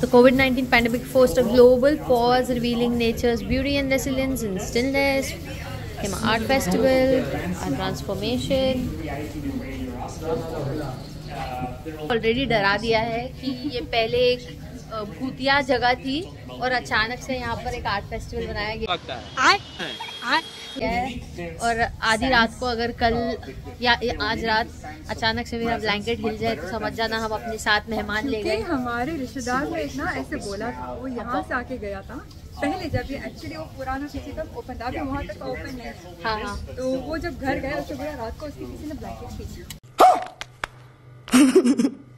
The COVID 19 pandemic forced a global pause, revealing nature's beauty and resilience in stillness. Came an art festival, a transformation. Already डरा दिया है कि ये पहले एक अ, भूतिया जगह थी और अचानक से यहाँ पर एक आर्ट फेस्टिवल बनाया गया। है। और आधी रात को अगर कल या आज रात अचानक से मेरा ब्लैंकेट हिल जाए तो समझ जाना हम अपने साथ मेहमान ले गए। हमारे रिश्तेदार ने एक ना ऐसे बोला था वो यहाँ से आके गया था। पहले जब ये एक्चुअली वो पुराना किसी का ओपन था अभी वहाँ तक ओपन नहीं था हाँ हाँ। तो वो जब घर गया उससे बोला रात को उसकी किसी ने ब्लैंकेट खींची।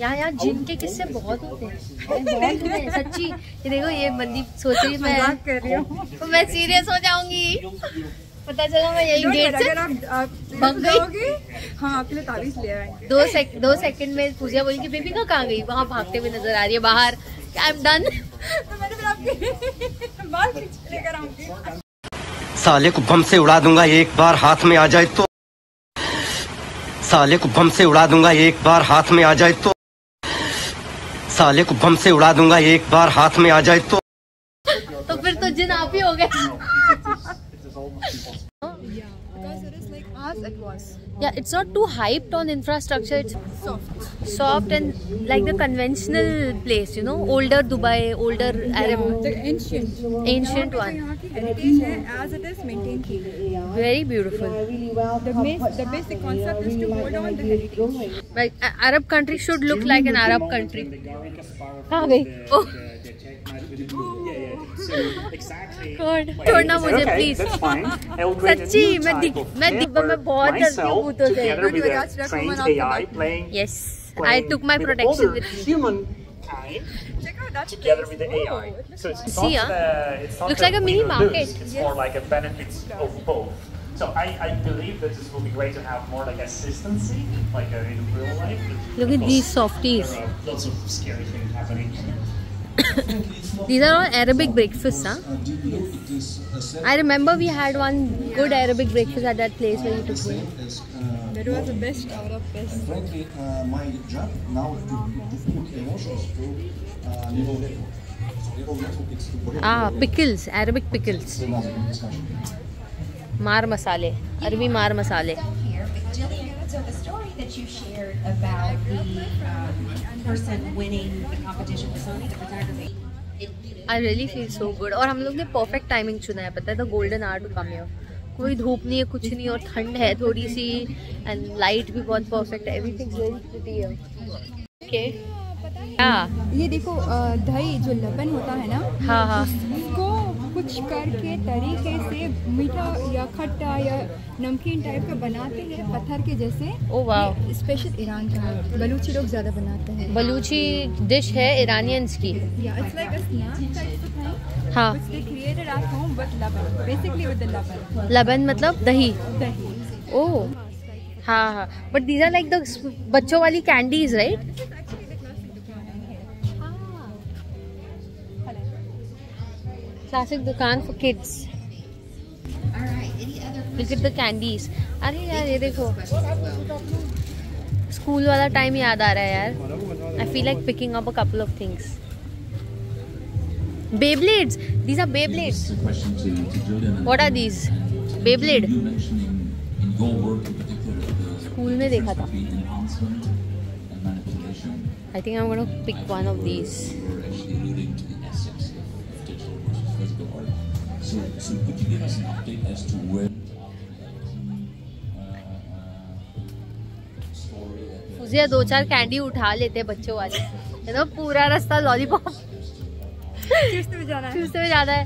यहाँ यहाँ जिन के किस्से बहुत होते हैं। बहुत होते हैं सच्ची। ये देखो ये बंदी सोच रही मैं मज़ाक कर रही हूँ। तो मैं सीरियस हो जाऊँगी। पता चला मैं यही गेट से भाग गई? हाँ आपके लिए ताबीज ले आएँगे। दो सेक दो सेकंड में पूजा बोली कि बेबी का कहाँ गई? वहाँ भागते हुए नज़र आ रही है बाहर। आई एम डन तो मैंने फिर आपके बाल खींच लेकर आऊँगी। साले को बम से उड़ा दूँगा एक बार हाथ में आ जाए तो। साले को बम से उड़ा दूँगा एक बार हाथ में आ जाए तो। साले को बम से उड़ा दूँगा एक बार हाथ में आ जाए तो। तो फिर तो जिन आप ही हो गए। it was. Yeah, it's not too hyped on infrastructure. It's soft. Soft and like the conventional place, you know, older Dubai, older Arab. Yeah, the ancient. Ancient one. As it is maintained. Very beautiful. The, the basic concept is to hold on the heritage. Like Arab country should look like an Arab country. Okay. Ah, oh. छोड़ना मुझे please. सच्ची मैं मैं दिख मैं बहुत डरती हूँ भूतों से. Yes, with me. humankind Check out that together with the Oh, AI. it So it's not, See, huh? uh, it's not Looks like a mini win lose, market. It's more like a benefits of both. So I, I believe that this will be great to have more like assistancy, like uh, in real life. Look at these softies. There are lots of scary things happening. These are all Arabic breakfasts, huh? I remember we had one good Arabic breakfast at that place where you took me. that was the best out of best And frankly, uh, my job now is to, to put emotions to uh, level level. Level level is to put Ah, pickles, Arabic pickles. the last big discussion. मार that you shared about the um, person winning the competition for Sony, the photography, I really feel so good और हम लोग ने perfect timing चुना है पता है? The golden hour to come here कोई धूप नहीं है कुछ नहीं और ठंड है थोड़ी सी एंड लाइट भी बहुत परफेक्ट है. एवरीथिंग वेरी प्रिटी है ओके हाँ ये देखो दही जो लबन होता है ना हाँ हाँ. कुछ करके तरीके से मीठा या खट्टा या नमकीन टाइप का बनाते हैं पत्थर के जैसे। ओ वाह स्पेशल ईरान का बलूची लोग ज़्यादा बनाते हैं। बलूची डिश है ईरानियंस की। हाँ. लबन मतलब दही। दही. ओह हाँ हाँ. But these are like the बच्चों वाली कैंडीज राइट क्लासिक दुकान फॉर किड्स द कैंडीज अरे यार ये देखो। स्कूल वाला टाइम याद आ रहा है यार। I feel like picking up a couple of things bubblets these are bubblets what are these bubblet school में देखा था। I think I am gonna pick one of these So, so could you give us an update as to where फुजिया दो चार candy उठा लेते हैं बच्चों वाले। है ना? पूरा रास्ता लॉलीपॉप हुए जाना है? हुए जाना है।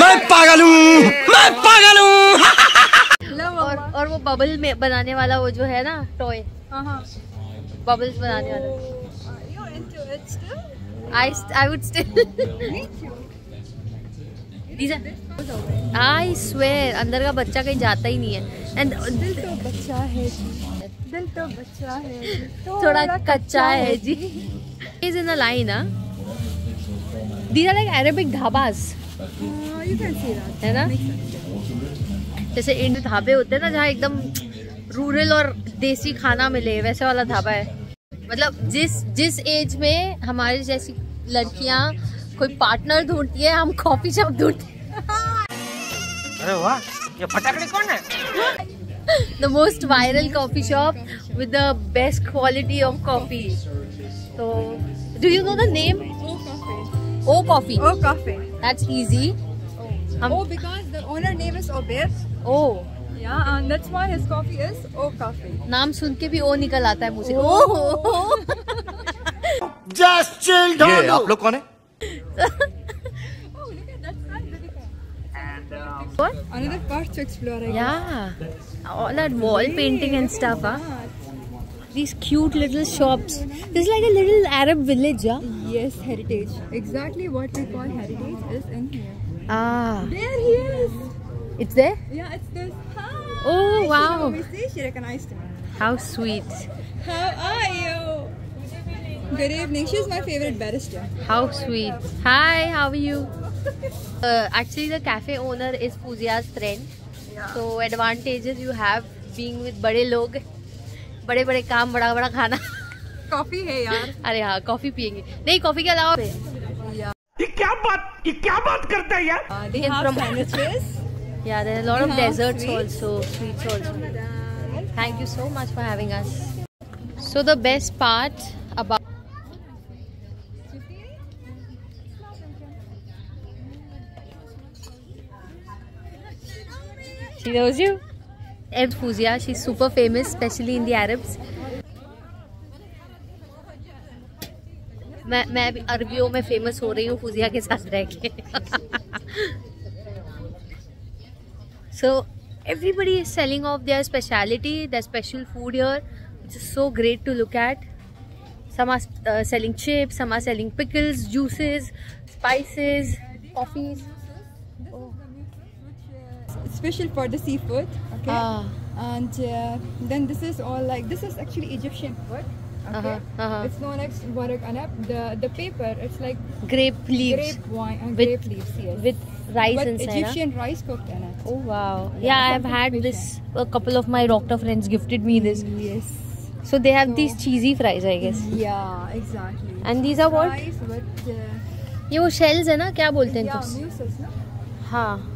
मैं पागल हूँ। मैं पागल हूँ। और और वो बबल में बनाने वाला वो जो है ना टॉय हाँ हाँ। बबल्स बनाने वाला। आई into it still? I swear अंदर का बच्चा कहीं जाता ही नहीं है एंड दिल तो बच्चा है जी दिल तो बच्चा है जी, थोड़ा कच्चा है जी are like Arabic dhabas. हाँ, you can see that. है ना जैसे इंड ढाबे होते हैं ना जहाँ एकदम रूरल और देसी खाना मिले वैसे वाला ढाबा है। मतलब जिस जिस एज में हमारे जैसी लड़कियाँ कोई पार्टनर ढूंढती है हम कॉफ़ी शॉप ढूंढते अरे वाह ये फटाकड़ी कौन है? The most viral coffee shop with the best quality of coffee तो do you know the name O coffee O coffee that's easy hmm oh because the owner name is Obes ओ नाम सुन के भी ओ निकल आता है मुझे। ओ जस्ट चिल्ड आप लोग कौन है? Oh, look at that side, really cool. Another part to explore. I guess. Yeah, all that wall painting and stuff. Huh? These cute little shops. This is like a little Arab village, yeah. Yes, heritage. Exactly what we call heritage is in here. Ah, There he is. it's there. Yeah, it's this. Hi. Oh, wow. See, she recognized me. How sweet. How are you? Good evening. She's my favorite barista. How sweet. Hi, how are you? Uh, actually, the cafe owner is Fuzia's friend. So advantages you have being with बड़े लोग बड़े बड़े काम बड़ा बड़ा खाना Coffee है यार. अरे हाँ कॉफ़ी पियेंगे नहीं कॉफ़ी के अलावा ये क्या बात ये क्या बात करता है यार Uh, they have from- sandwiches. Yeah, there are a lot of desserts sweets. also, sweets also. Thank you so much for having us. So the best part about she knows you and fuzia, she's super famous, especially in the arabs. मैं मैं भी अरबियों में famous हो रही हूँ फुजिया के साथ रह के। So everybody is selling of their speciality the special food your is so great to look at some are selling chips some are selling pickles juices spices coffees Special for the seafood. Okay. Ah, And uh, then this is all like this is actually Egyptian food. Okay. Uh-huh, uh-huh. It's known as warak anab. The the paper it's like grape leaves grape wine and With- grape leaves. Yes. with rice but inside. huh? Egyptian rice cooked in it. Oh wow! Yeah, Yeah, I've something had special. this. A couple of my doctor friends gifted me this. Yes. So they have these cheesy fries, I guess. Yeah, exactly. And these are what? Rice with uh, ये वो shells है ना क्या बोलते हैं yeah, इनको? mussels. No? हाँ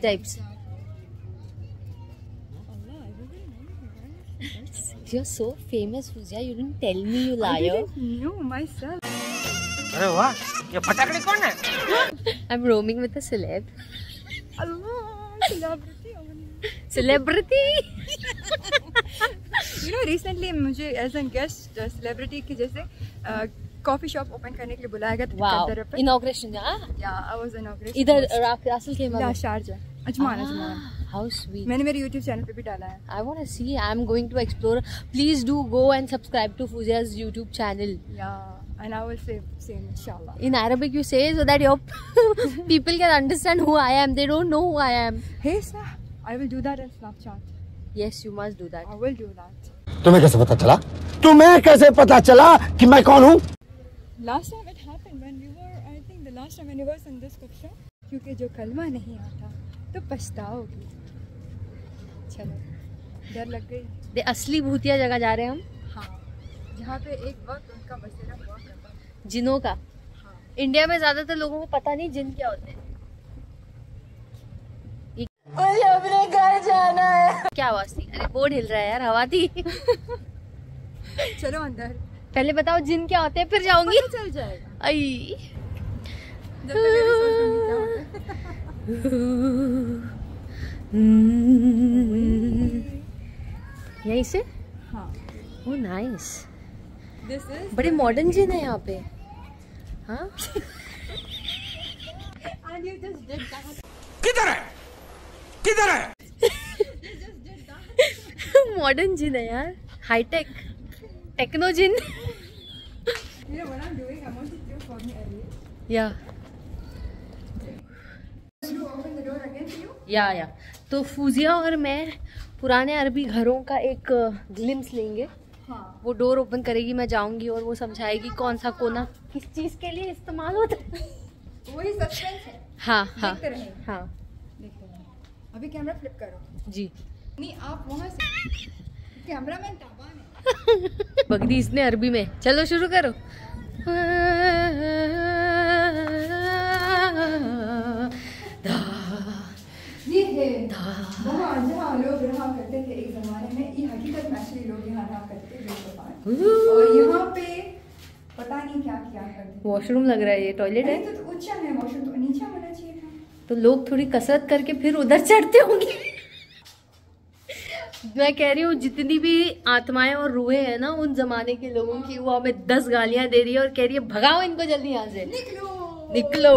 types Allah, I really know. you're so famous Fuzia you didn't tell me you liar. I didn't know myself. अरे वाह ये फटाकड़े कौन है I'm roaming with a celeb Allah, celebrity. celebrity You know, recently मुझे as a guest uh, celebrity के जैसे coffee shop open करने के लिए बुलाया गया था हाँ Yeah, I was inaugurated. इधर रासल के ला Sharjah Ajman Ajman Ah, how sweet मैंने मेरे YouTube चैनल पे भी डाला है I want to see. I'm going to explore. Please do go and subscribe to Fuzia's YouTube channel. Yeah, and I will say same inshallah. In Arabic, you say so that your people can understand who I am. They don't know who I am. Hey sir, I will do that in Snapchat. Yes, you must do that. I will do that. तुम्हें कैसे पता चला तुम्हें कैसे पता चला कि मैं कौन हूँ Time it happened when we were, I think the last time when we was in this कक्षा क्योंकि जो कलमा नहीं आता तो पछताओगी। चलो डर लग गई। दे असली भूतिया जगह जा रहे हैं हम। हाँ जहाँ पे एक वक्त उनका बसेरा हुआ करता जिनों का। हाँ। इंडिया में ज़्यादातर लोगों को पता नहीं जिन क्या होते हैं। मुझे अपने घर जाना है। क्या आवाज़ थी? अरे बोर्ड हिल रहा है यार हवा थी। चलो अंदर। पहले बताओ जिन क्या होते हैं फिर जाऊँगी। चल जाएगा। आई। जब तक अभी सोच लूँगी क्या होता है। यहीं से? हाँ। ओ नाइस दिस इज़ बड़े मॉडर्न जिन है यहाँ पे। हाँ? किधर है? किधर है? मॉडर्न जिन है यार। Hitech You know what I'm doing? Me earlier. या You open the door again for you? या तो फूजिया और मैं पुराने अरबी घरों का एक ग्लिम्स लेंगे। हाँ। वो डोर ओपन करेगी मैं जाऊँगी और वो समझाएगी कौन सा कोना। किस चीज़ के लिए इस्तेमाल होता है? वही सस्पेंस है। हाँ हाँ। हाँ। अभी कैमरा फ्लिप करो। जी। नहीं आप वहाँ से कैमरामैन ताबान है। बगदी इसने अरबी में। चलो शुरू करो। ये है वहाँ जहाँ लोग रहा करते थे एक जमाने में ये हकीकत में असली लोग यहाँ रहा करते थे और यहाँ पे पता नहीं क्या क्या करते वॉशरूम लग रहा है ये टॉयलेट है? तो, तो ऊँचा है वॉशरूम तो नीचा होना चाहिए था। तो लोग थोड़ी कसरत करके फिर उधर चढ़ते होंगे। मैं कह रही हूँ जितनी भी आत्माएँ और रूहें हैं ना उन जमाने के लोगों की वो हमें दस गालियाँ दे रही है और कह रही है भगाओ इनको जल्दी यहाँ से। निकलो। निकलो।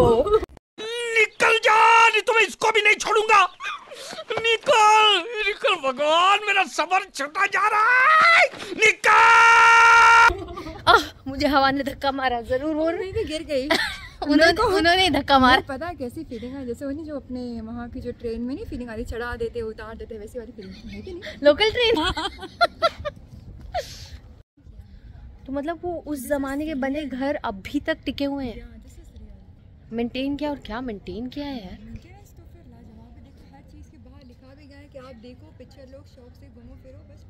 निकल जा नहीं तो मैं इसको भी नहीं छोड़ूँगा। निकल निकल भगवान मेरा सबर छूटा जा रहा है। निकल। आह, मुझे हवा ने धक्का मारा ज़रूर वो मैं भी गिर गई। उन्होंने उन्होंने धक्का मारा। पता है कैसी फीलिंग है? जैसे वो नहीं जो अपने वहाँ की जो ट्रेन में नहीं फीलिंग आती चढ़ा देते उतार देते वैसी वाली फीलिंग है कि नहीं? लोकल ट्रेन तो मतलब वो उस जमाने के बने घर अभी तक टिके हुए हैं। मेंटेन किया और क्या मेंटेन किया है यार? तो फिर लाजवाब देखो हर चीज़ के बाहर लिखा भी गया है कि आप देखो पिक्चर लोग शौक से घूमो फिरो बस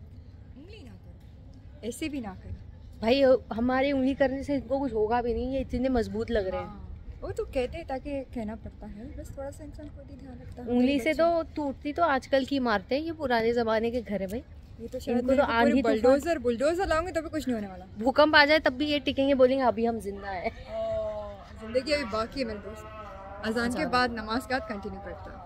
उंगली ना करो। ऐसे भी ना करो। भाई हमारे उंगली करने से इनको कुछ होगा भी नहीं ये इतने मज़बूत लग रहे हैं। हाँ, वो तो कहते हैं ताकि कहना पड़ता है बस थोड़ा सा इंसान खुद ही ध्यान रखता है। उंगली से तो टूटती तो आजकल की इमारतें ये पुराने जमाने के घर है भाई। ये तो शायद तो आंधी बुलडोजर बुलडोजर लाऊँगे तभी कुछ नहीं होने वाला। भूकंप आ जाए तब भी ये टिकेंगे बोलेंगे अभी हम ज़िंदा है। ज़िंदगी अभी बाकी है मेरे दोस्त। अजान के बाद नमाज़ के बाद कंटिन्यू करता है।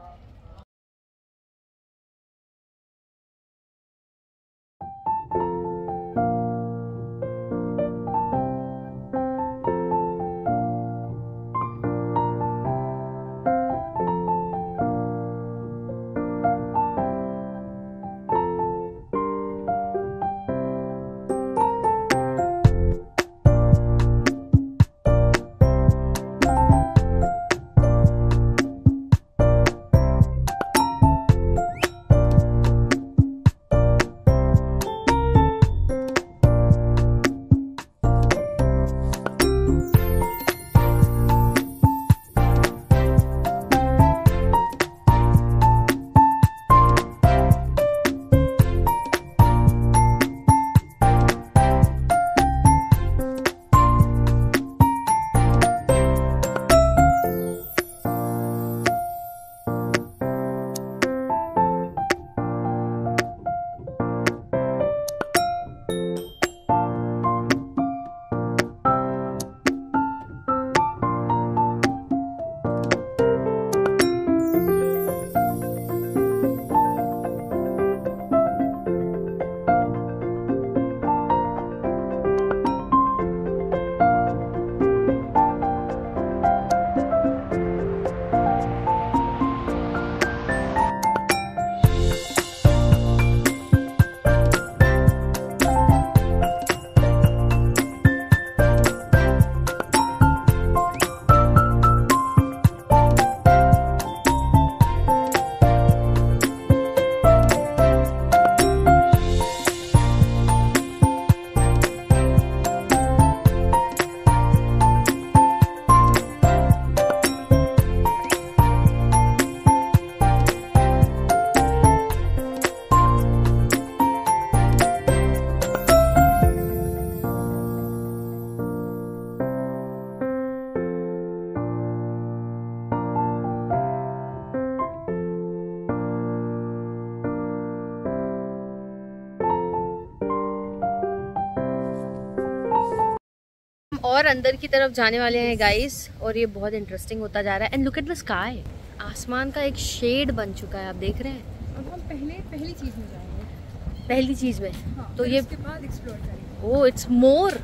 अंदर की तरफ़ जाने वाले हैं गाइस और ये बहुत इंटरेस्टिंग होता जा रहा है। And look at the sky आसमान का एक शेड बन चुका है आप देख रहे हैं। अब हम पहले पहली चीज़ में जाएँगे। पहली चीज़ में। हाँ, तो ये इसके बाद एक्सप्लोर करेंगे। Oh it's more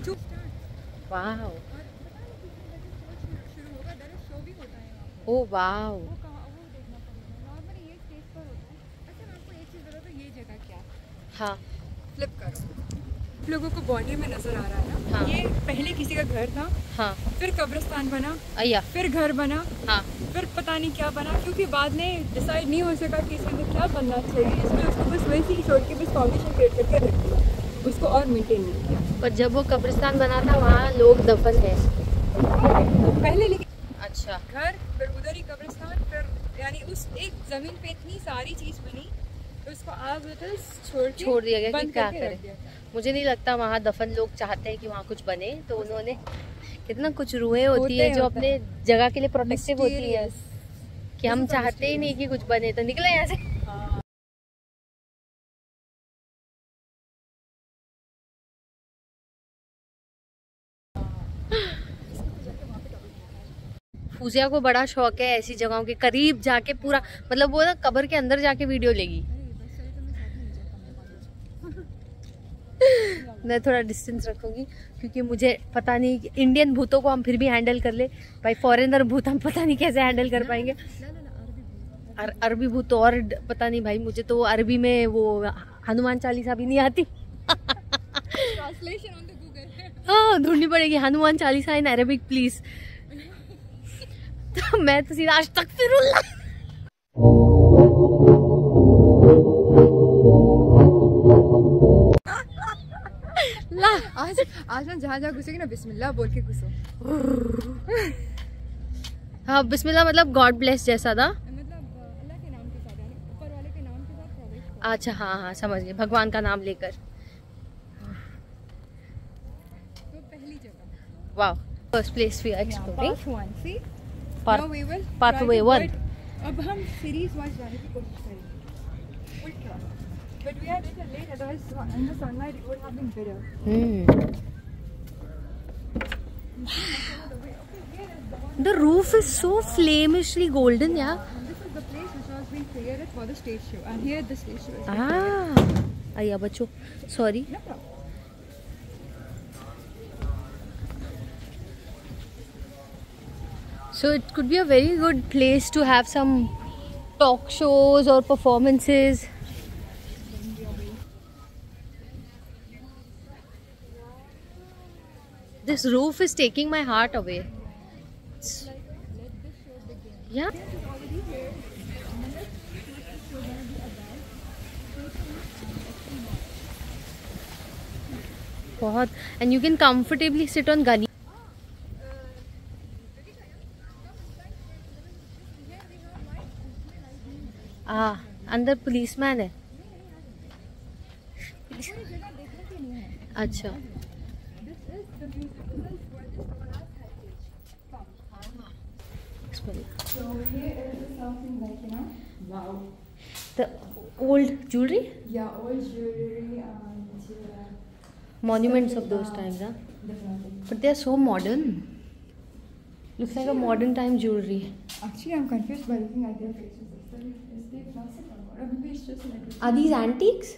wow oh wow हाँ फ्लिप करो। आप लोगों को बाउंड्री में नज़र आ रहा है ना हाँ। ये पहले किसी का घर था हाँ। फिर कब्रिस्तान बना अय्या। फिर घर बना हाँ। फिर पता नहीं क्या बना क्योंकि बाद में डिसाइड नहीं हो सका कि इसके अंदर क्या बनना चाहिए। इसमें उसको बस वैसे ही छोड़ के बस फाउंडेशन क्रिएट करके रख दिया। उसको और मेंटेन नहीं किया। पर जब वो कब्रिस्तान बना था वहाँ लोग दफन है पहले लेकिन अच्छा। घर फिर उधर ही कब्रिस्तान फिर यानी उस एक ज़मीन पे इतनी सारी चीज़ बनी तो उसको आज छोड़ छोड़ दिया गया कि क्या करें। मुझे नहीं लगता वहाँ दफन लोग चाहते हैं कि वहाँ कुछ बने। तो उन्होंने कितना कुछ रूहें होती है जो अपने जगह के लिए प्रोटेक्टिव होती है। कि हम चाहते ही नहीं कि कुछ बने तो निकले यहाँ से। फूजिया को बड़ा शौक है ऐसी जगहों के करीब जाके पूरा मतलब वो ना कबर के अंदर जाके वीडियो लेगी। मैं थोड़ा डिस्टेंस रखूँगी क्योंकि मुझे पता नहीं कि इंडियन भूतों को हम फिर भी हैंडल कर ले। भाई फॉरेनर भूत हम पता नहीं कैसे हैंडल कर पाएँगे। अर, अरबी भूत तो और पता नहीं भाई मुझे तो अरबी में वो हनुमान चालीसा भी नहीं आती. हाँ ढूंढनी पड़ेगी Hanuman Chalisa in Arabic please तो मैं तो सीधा आज तक फिर ला। आज आज ना जहाँ जहाँ घुसेगी ना बिस्मिल्लाह बोल के घुसो। हाँ बिस्मिल्लाह मतलब गॉड ब्लेस जैसा था। मतलब। अच्छा हाँ हाँ समझ गए भगवान का नाम लेकर। तो पहली जगह। वाह first place we are exploring path one अब हम सीरीज़ वाइज जाने की कोशिश करेंगे। But we had it late, otherwise in the sunlight it would have been better. Hmm. The roof is so flamishly golden, yeah. And this is the place which was being created for the stage show. And here the stage show is. Ah, Aya bacho. Sorry. No problem. So it could be a very good place to have some talk shows or performances. This roof is taking my heart away. It's- Yeah. बहुत and you can comfortably sit on gani आ अंदर policeman है अच्छा So here is something like, you know, wow. the old jewelry Yeah, old jewelry and uh, monuments of those times huh? definitely. but they are so modern looks like a modern time jewelry Actually, I'm confused by looking at their faces. Is they, is they classic or what? Or maybe it's just like. are these antiques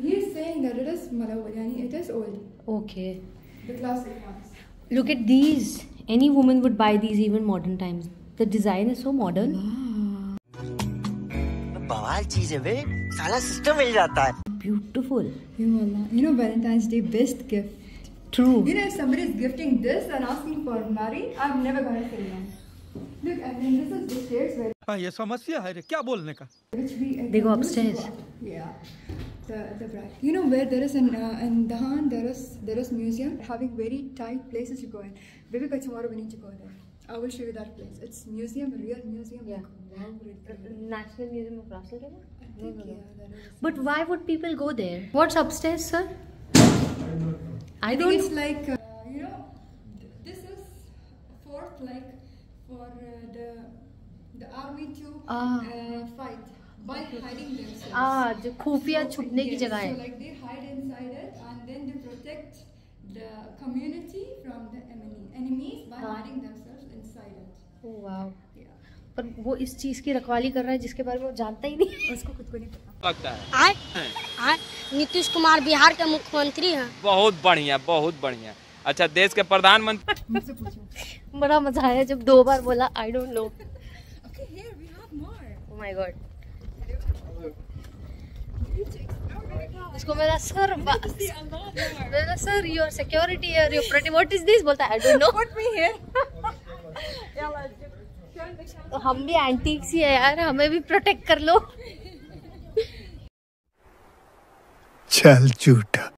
He is saying that it is malawwal, yani it is old. Okay. The classic ones. Look at these. Any woman would buy these even modern times. The design is so modern. बवाल चीज़ है बे साला system मिल जाता है beautiful you know, you know valentine's day best gift true you know if somebody is gifting this and asking for married i'm never gonna say no look i mean this is the shades where हाँ ये समस्या है क्या बोलने का देखो upstage yeah The the bride. You know where there is an uh, in Dahan there is there is museum having very tight places to go in. Maybe by tomorrow we need to go there. I will show you that place. It's museum, real museum. Yeah. Wow, national museum of Russell I think, yeah, but why would people go there what's upstairs sir i I think don't it's like uh, you know, th- this is fort like for uh, the the army to Ah. uh, fight Ah, जो खुफिया छुपने की जगह है। ah. oh, पर वो इस चीज़ की रखवाली कर रहा है जिसके बारे में वो जानता ही नहीं उसको खुद को नहीं पता। है। आज हाँ। नीतीश कुमार बिहार के मुख्यमंत्री हैं। बहुत बढ़िया बहुत बढ़िया। अच्छा देश के प्रधानमंत्री बड़ा मज़ा आया जब दो बार बोला I don't know okay here we have more oh my god उसको मेरा सर मेरा सर योर सिक्योरिटी है your protect what is this बोलता I don't know put me here तो हम भी एंटीक्स ही है यार हमें भी प्रोटेक्ट कर लो. चल झूठा।